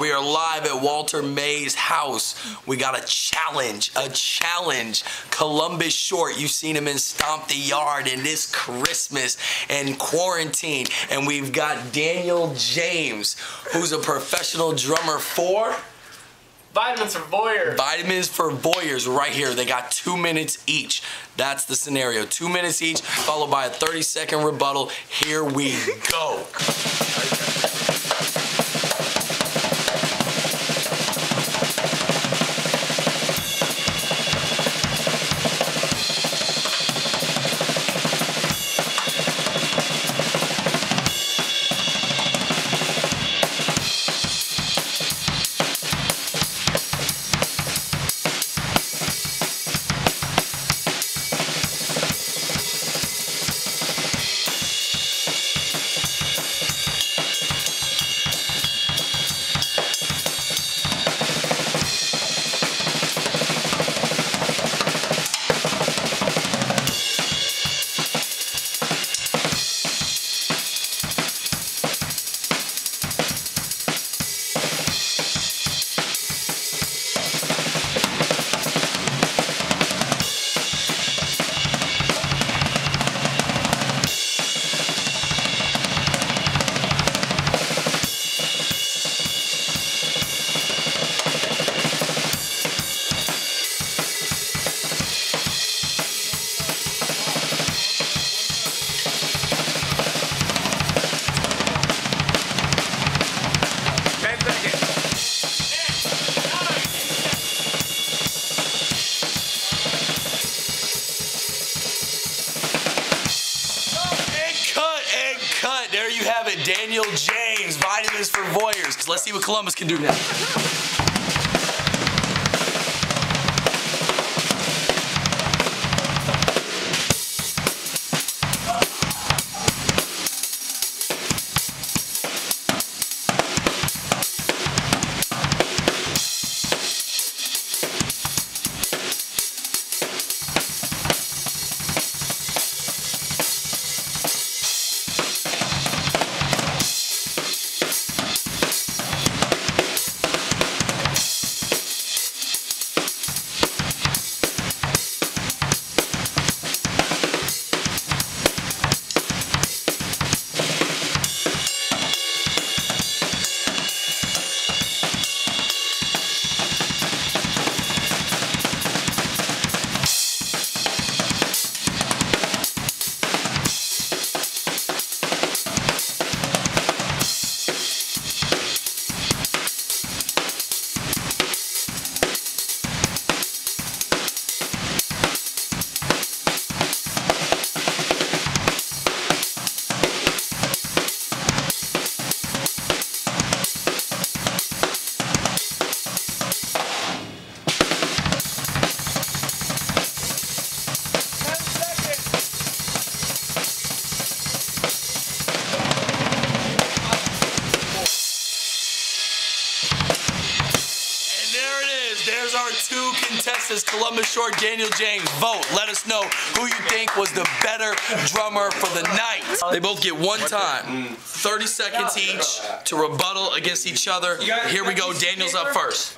We are live at Walter May's house. We got a challenge, a challenge. Columbus Short, you've seen him in Stomp the Yard and this Christmas and quarantine. And we've got Daniel James, who's a professional drummer for Vitamins for voyeurs. Vitamins for Voyeurs right here. They got two minutes each. That's the scenario. Two minutes each, followed by a 30 second rebuttal. Here we go. Daniel James, Vitamins for Voyeurs. Let's see what Columbus can do now. There's our two contestants, Columbus Short, Daniel James. Vote. Let us know who you think was the better drummer for the night. They both get one time, 30 seconds each to rebuttal against each other. Here we go. Daniel's up first.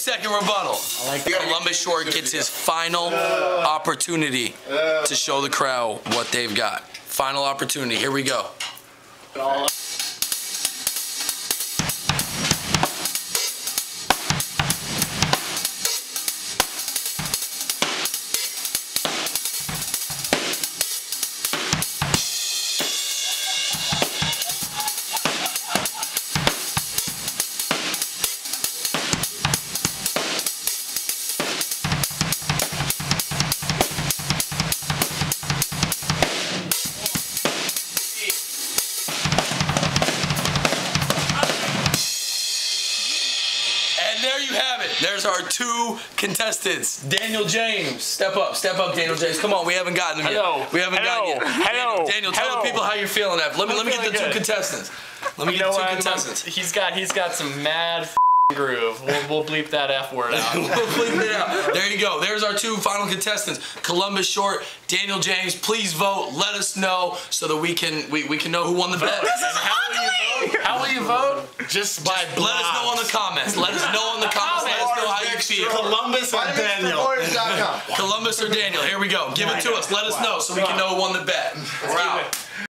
Second rebuttal. Columbus Short gets his final opportunity to show the crowd what they've got. Final opportunity. Here we go. There's our two contestants. Daniel James. Step up, step up, Daniel James. Come on, we haven't gotten him Hello. yet. We haven't Hello. gotten yet. Hello. Daniel, Daniel tell Hello. the people how you're feeling. After. Let me I'm let me get the feeling two contestants. Let me You get know the two what? contestants. He's got he's got some mad groove. We'll, we'll bleep that f word out. we'll bleep it out. There you go. There's our two final contestants. Columbus Short, Daniel James. Please vote. Let us know so that we can we, we can know who won the bet. how will you vote? How will you vote? Just by Let us know in the comments. Let us know in the comments. Let us know how you feel. Columbus or Daniel. Columbus or Daniel. Here we go. Give it to us. Let us know so we can know who won the bet. We're out.